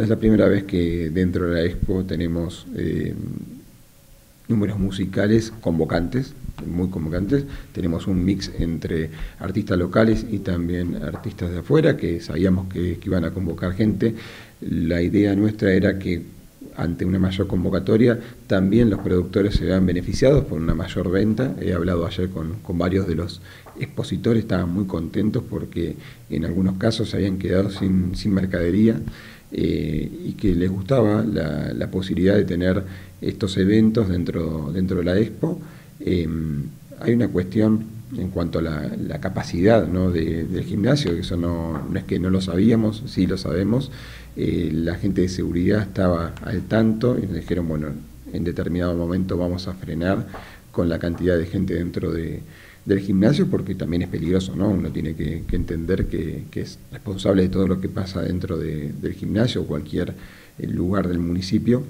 Es la primera vez que dentro de la expo tenemos eh, números musicales convocantes, muy convocantes. Tenemos un mix entre artistas locales y también artistas de afuera, que sabíamos que, iban a convocar gente. La idea nuestra era que ante una mayor convocatoria también los productores se vean beneficiados por una mayor venta. He hablado ayer con, varios de los expositores, estaban muy contentos porque en algunos casos se habían quedado sin, sin mercadería. Eh, y que les gustaba la, posibilidad de tener estos eventos dentro, dentro de la expo. Eh, hay una cuestión en cuanto a la, capacidad del gimnasio, eso no, es que no lo sabíamos, sí lo sabemos. Eh, la gente de seguridad estaba al tanto y nos dijeron, bueno, en determinado momento vamos a frenar con la cantidad de gente dentro de, del gimnasio porque también es peligroso, ¿no? Uno tiene que, entender que, es responsable de todo lo que pasa dentro del gimnasio o cualquier eh, lugar del municipio,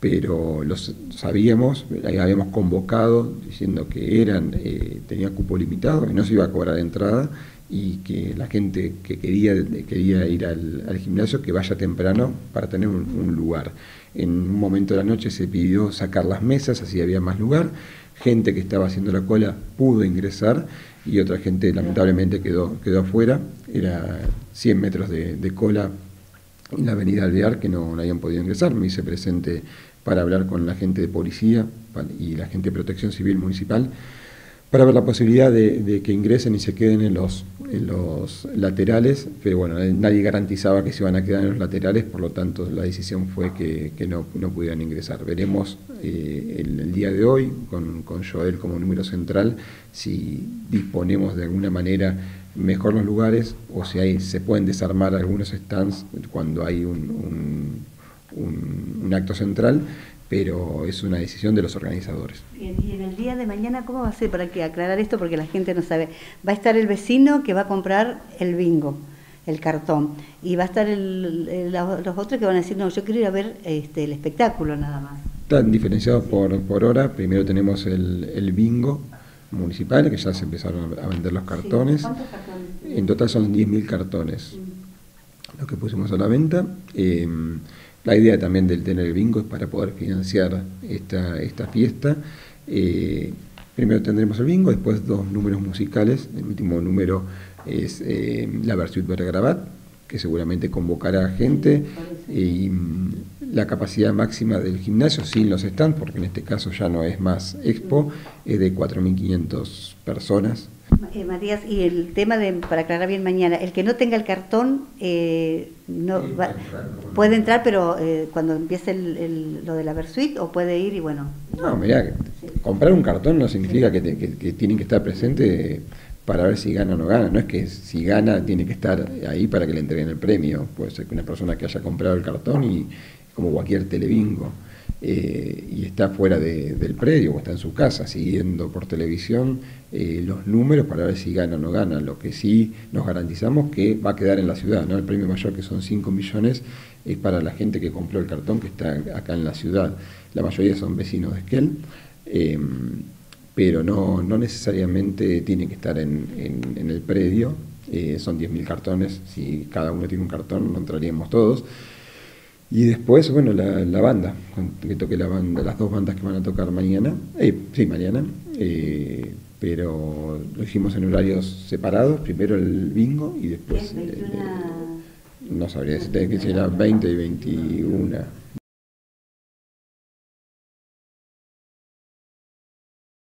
pero los sabíamos, habíamos convocado diciendo que eran, eh, tenía cupo limitado y no se iba a cobrar entrada y que la gente que quería, quería ir al, gimnasio que vaya temprano para tener un, lugar. En un momento de la noche se pidió sacar las mesas, así había más lugar. Gente que estaba haciendo la cola pudo ingresar y otra gente lamentablemente quedó, quedó afuera. Era 100 metros de, cola en la avenida Alvear que no, habían podido ingresar. Me hice presente para hablar con la gente de policía y la gente de protección civil municipal para ver la posibilidad de, que ingresen y se queden en los, en los laterales, pero bueno, nadie garantizaba que se iban a quedar en los laterales, por lo tanto la decisión fue que, no, no, pudieran ingresar. Veremos eh, el, día de hoy, con, Joel como número central, si disponemos de alguna manera mejor los lugares o si hay, se pueden desarmar algunos stands cuando hay un, un acto central, pero es una decisión de los organizadores. y en el día de mañana, ¿cómo va a ser para que aclarar esto? Porque la gente no sabe. Va a estar el vecino que va a comprar el bingo, el cartón, y va a estar los otros que van a decir, no, yo quiero ir a ver este, el espectáculo nada más. Están diferenciados por, por hora. Primero tenemos el, bingo municipal, que ya se empezaron a vender los cartones. ¿Cuántos cartones? En total son 10.000 cartones, mm. lo que pusimos a la venta. Eh, la idea también del tener el bingo es para poder financiar esta, esta fiesta. Eh, primero tendremos el bingo, después dos números musicales. El último número es eh, la versión Bergrabat, que seguramente convocará gente. Y mm, la capacidad máxima del gimnasio, sin los stands, porque en este caso ya no es más expo, es de 4.500 personas eh, Matías, y el tema de, para aclarar bien mañana, el que no tenga el cartón eh, no puede entrar, pero eh, cuando empiece lo de la Versuit, o puede ir y bueno. No, mira, comprar un cartón no significa que, tienen que estar presentes para ver si gana o no gana. No es que si gana tiene que estar ahí para que le entreguen el premio. Puede ser que una persona que haya comprado el cartón y como cualquier telebingo. Eh, y está fuera del predio o está en su casa siguiendo por televisión eh, los números para ver si gana o no gana. Lo que sí nos garantizamos que va a quedar en la ciudad. ¿no? El premio mayor, que son 5 millones, es para la gente que compró el cartón que está acá en la ciudad. La mayoría son vecinos de Esquel. Em, pero no, no necesariamente tiene que estar en, el predio. Eh, son 10.000 cartones. Si cada uno tiene un cartón, no entraríamos todos. Y después, bueno, la, banda, que toque la banda, las dos bandas que van a tocar mañana, eh, sí, mañana, eh, pero lo hicimos en horarios separados, primero el bingo y después... Eh, no sabría decirte que será 20 y 21.